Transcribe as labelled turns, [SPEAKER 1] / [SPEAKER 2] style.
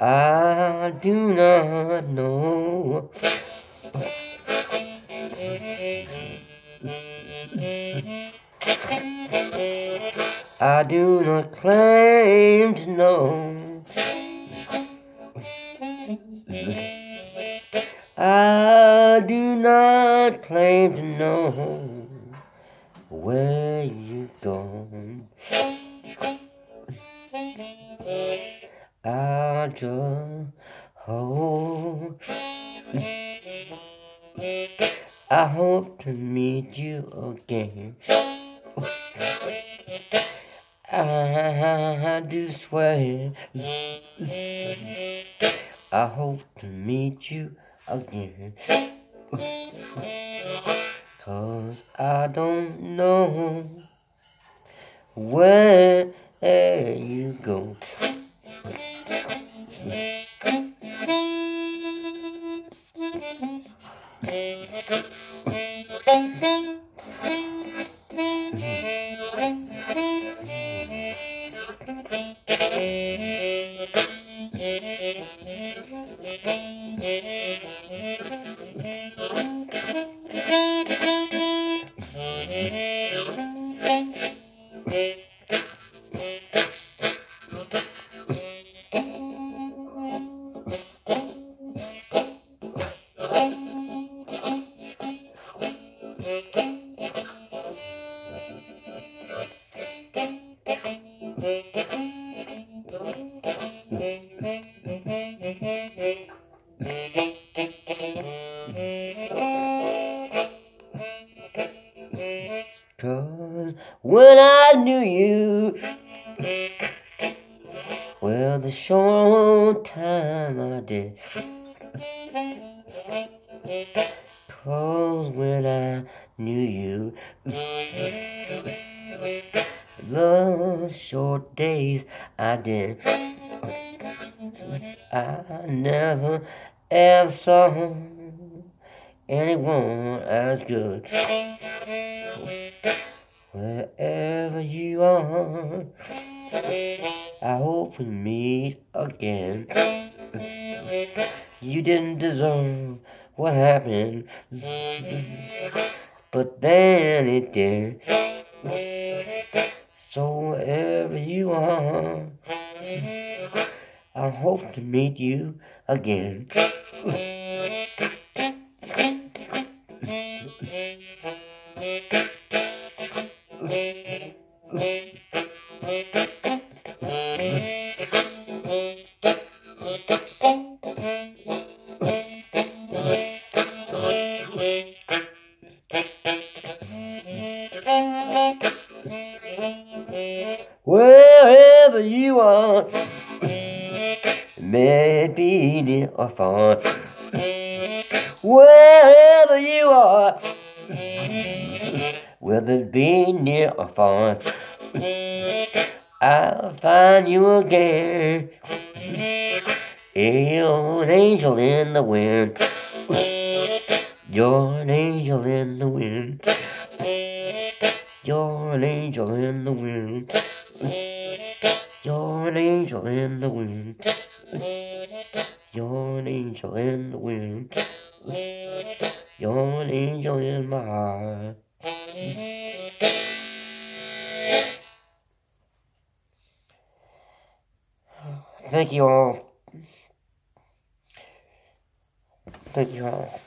[SPEAKER 1] I do not know. I do not claim to know. I do not claim to know where you've gone. I hope to meet you again. I do swear I hope to meet you again. Cause I don't know where you go. Thank you. Cause when I knew you, well, the short time I did. Cause when I knew you, the short days I did. I never ever saw anyone as good. Wherever you are, I hope we meet again. You didn't deserve what happened, but then it did. So wherever you are, I hope to meet you again. near or far. Wherever you are, whether it be near or far, I'll find you again. You're an angel in the wind. You're an angel in the wind. You're an angel in the wind. You're an angel in the wind. In the wind. You're an angel in my heart. Thank you all. Thank you all.